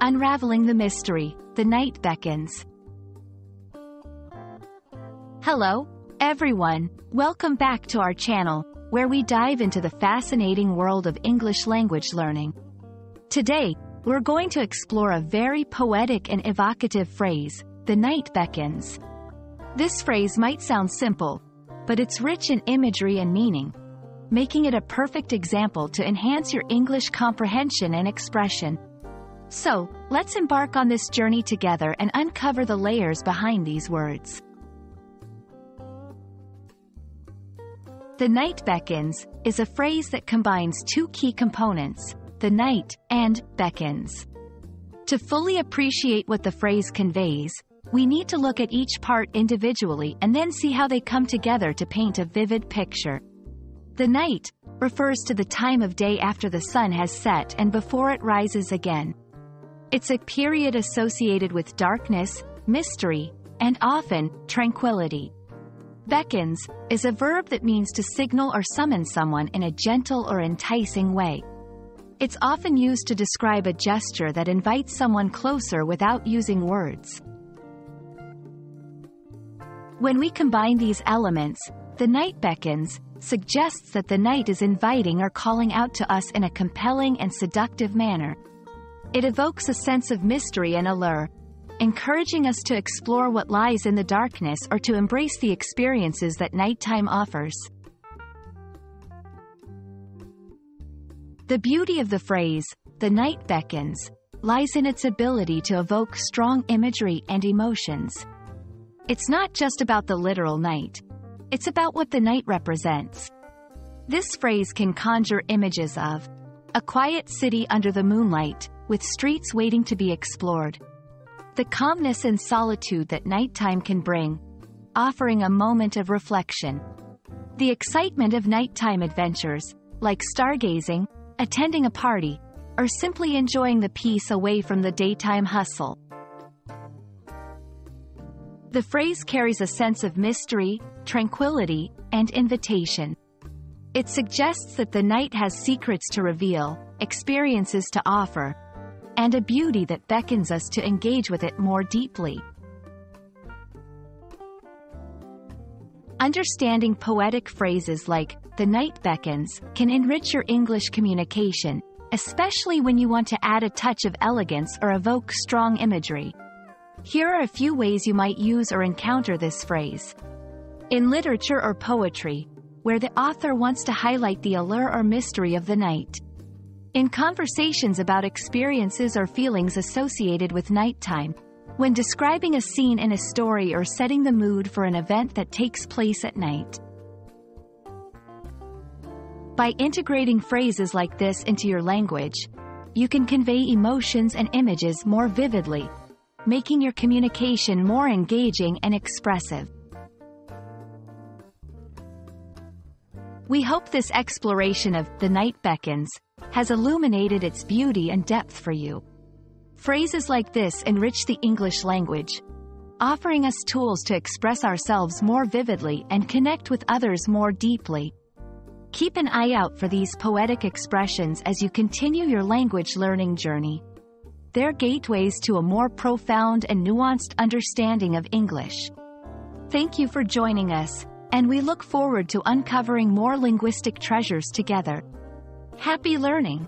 Unraveling the Mystery, The Night Beckons. Hello, everyone. Welcome back to our channel, where we dive into the fascinating world of English language learning. Today, we're going to explore a very poetic and evocative phrase, the night beckons. This phrase might sound simple, but it's rich in imagery and meaning, making it a perfect example to enhance your English comprehension and expression. So, let's embark on this journey together and uncover the layers behind these words. The night beckons is a phrase that combines two key components, the night and beckons. To fully appreciate what the phrase conveys, we need to look at each part individually and then see how they come together to paint a vivid picture. The night refers to the time of day after the sun has set and before it rises again. It's a period associated with darkness, mystery, and often tranquility. Beckons is a verb that means to signal or summon someone in a gentle or enticing way. It's often used to describe a gesture that invites someone closer without using words. When we combine these elements, the night beckons suggests that the night is inviting or calling out to us in a compelling and seductive manner. It evokes a sense of mystery and allure, encouraging us to explore what lies in the darkness or to embrace the experiences that nighttime offers. The beauty of the phrase, the night beckons, lies in its ability to evoke strong imagery and emotions. It's not just about the literal night, it's about what the night represents. This phrase can conjure images of a quiet city under the moonlight, with streets waiting to be explored. The calmness and solitude that nighttime can bring, offering a moment of reflection. The excitement of nighttime adventures, like stargazing, attending a party, or simply enjoying the peace away from the daytime hustle. The phrase carries a sense of mystery, tranquility, and invitation. It suggests that the night has secrets to reveal, experiences to offer, and a beauty that beckons us to engage with it more deeply. Understanding poetic phrases like, the night beckons, can enrich your English communication, especially when you want to add a touch of elegance or evoke strong imagery. Here are a few ways you might use or encounter this phrase. In literature or poetry, where the author wants to highlight the allure or mystery of the night. In conversations about experiences or feelings associated with nighttime, when describing a scene in a story or setting the mood for an event that takes place at night. By integrating phrases like this into your language, you can convey emotions and images more vividly, making your communication more engaging and expressive. We hope this exploration of The Night Beckons has illuminated its beauty and depth for you. Phrases like this enrich the English language, offering us tools to express ourselves more vividly and connect with others more deeply. Keep an eye out for these poetic expressions as you continue your language learning journey. They're gateways to a more profound and nuanced understanding of English. Thank you for joining us, and we look forward to uncovering more linguistic treasures together. Happy learning!